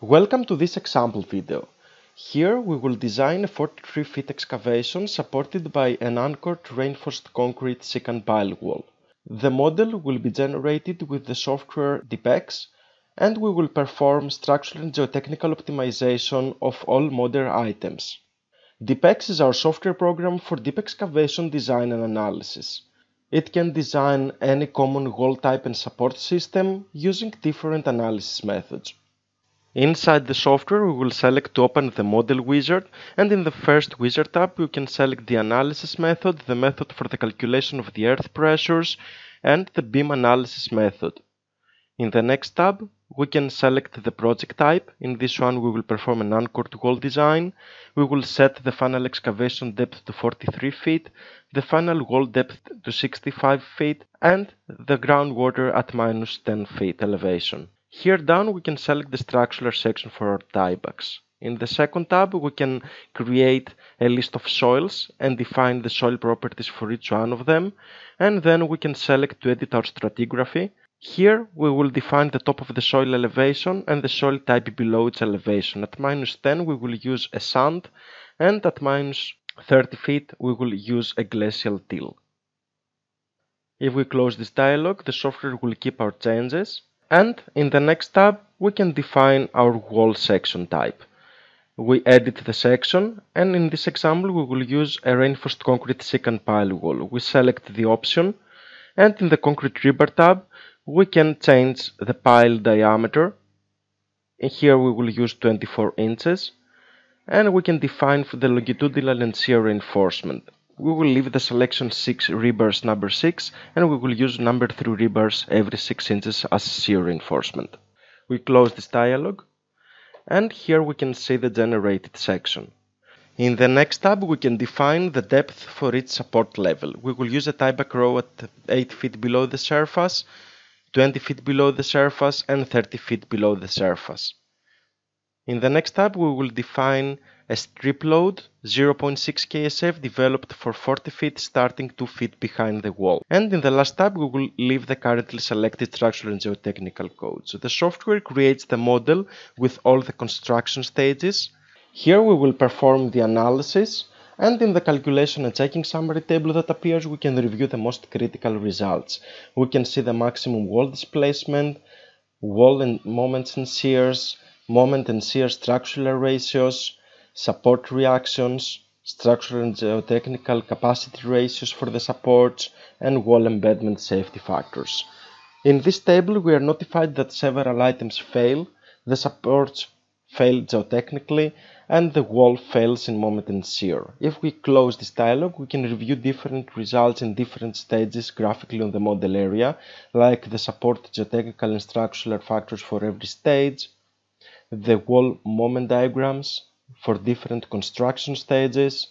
Welcome to this example video. Here we will design a 43 feet excavation supported by an anchored reinforced concrete secant pile wall. The model will be generated with the software DeepEX and we will perform structural and geotechnical optimization of all model items. DeepEX is our software program for deep excavation design and analysis. It can design any common wall type and support system using different analysis methods. Inside the software we will select to open the model wizard and in the first wizard tab we can select the analysis method, the method for the calculation of the earth pressures and the beam analysis method. In the next tab we can select the project type. In this one we will perform an anchored wall design. We will set the final excavation depth to 43 feet, the final wall depth to 65 feet and the groundwater at minus 10 feet elevation. Here down we can select the structural section for our tiebacks. In the second tab we can create a list of soils and define the soil properties for each one of them and then we can select to edit our stratigraphy. Here we will define the top of the soil elevation and the soil type below its elevation. At minus 10 we will use a sand and at minus 30 feet we will use a glacial till. If we close this dialog the software will keep our changes and in the next tab we can define our wall section type. We edit the section and in this example we will use a reinforced concrete secant pile wall. We select the option and in the concrete rebar tab we can change the pile diameter. And here we will use 24 inches and we can define the longitudinal and shear reinforcement we will leave the selection 6 rebars number 6 and we will use number 3 rebars every 6 inches as shear reinforcement. We close this dialog and here we can see the generated section. In the next tab we can define the depth for each support level. We will use a tieback row at 8 feet below the surface, 20 feet below the surface and 30 feet below the surface. In the next tab we will define a strip load 0.6 KSF developed for 40 feet starting 2 feet behind the wall. And in the last tab we will leave the currently selected structural and geotechnical codes. So the software creates the model with all the construction stages. Here we will perform the analysis and in the calculation and checking summary table that appears we can review the most critical results. We can see the maximum wall displacement, wall and moments and shears, moment and shear structural ratios, support reactions, structural and geotechnical capacity ratios for the supports, and wall embedment safety factors. In this table we are notified that several items fail, the supports fail geotechnically, and the wall fails in moment and shear. If we close this dialog, we can review different results in different stages graphically on the model area, like the support geotechnical and structural factors for every stage, the wall moment diagrams for different construction stages.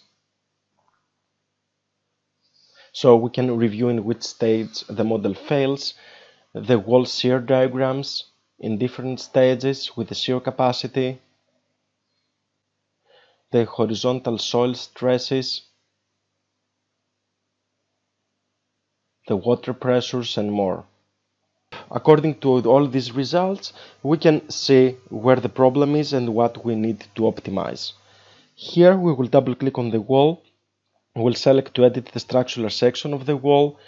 So we can review in which stage the model fails, the wall shear diagrams in different stages with the shear capacity, the horizontal soil stresses, the water pressures and more. According to all these results, we can see where the problem is and what we need to optimize. Here we will double click on the wall, we'll select to edit the structural section of the wall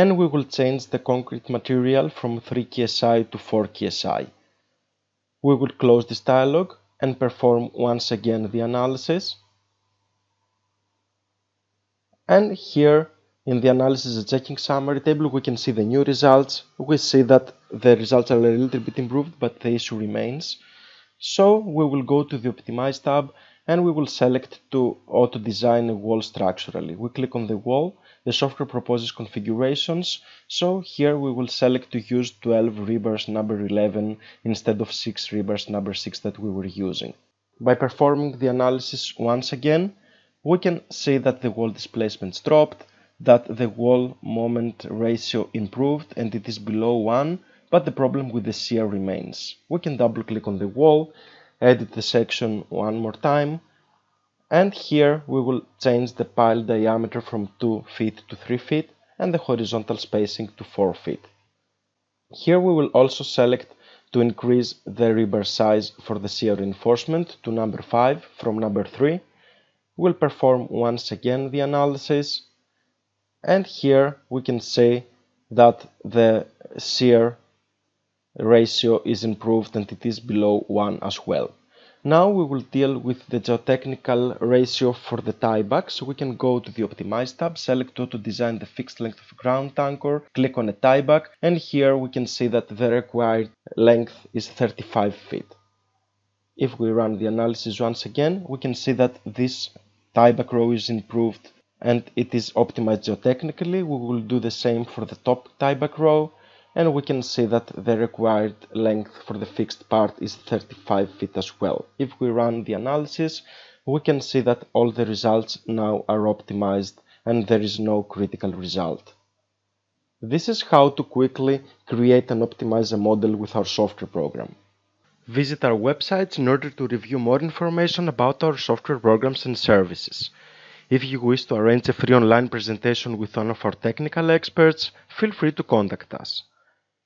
and we will change the concrete material from 3 KSI to 4 KSI. We will close this dialog and perform once again the analysis. And here in the analysis and checking summary table, we can see the new results. We see that the results are a little bit improved, but the issue remains. So we will go to the Optimize tab and we will select to auto design a wall structurally. We click on the wall, the software proposes configurations, so here we will select to use 12 rebars number 11 instead of 6 rebars number 6 that we were using. By performing the analysis once again, we can see that the wall displacements dropped, that the wall moment ratio improved and it is below 1 but the problem with the shear remains. We can double click on the wall, edit the section one more time and here we will change the pile diameter from 2 feet to 3 feet and the horizontal spacing to 4 feet. Here we will also select to increase the rebar size for the shear reinforcement to number 5 from number 3. We'll perform once again the analysis and here we can say that the shear ratio is improved and it is below 1 as well. Now we will deal with the geotechnical ratio for the tieback. So we can go to the Optimize tab, select Auto Design the fixed length of ground anchor, click on a tieback, and here we can see that the required length is 35 feet. If we run the analysis once again, we can see that this tieback row is improved and it is optimized geotechnically. We will do the same for the top tieback row and we can see that the required length for the fixed part is 35 feet as well. If we run the analysis, we can see that all the results now are optimized and there is no critical result. This is how to quickly create and optimize a model with our software program. Visit our websites in order to review more information about our software programs and services. If you wish to arrange a free online presentation with one of our technical experts, feel free to contact us.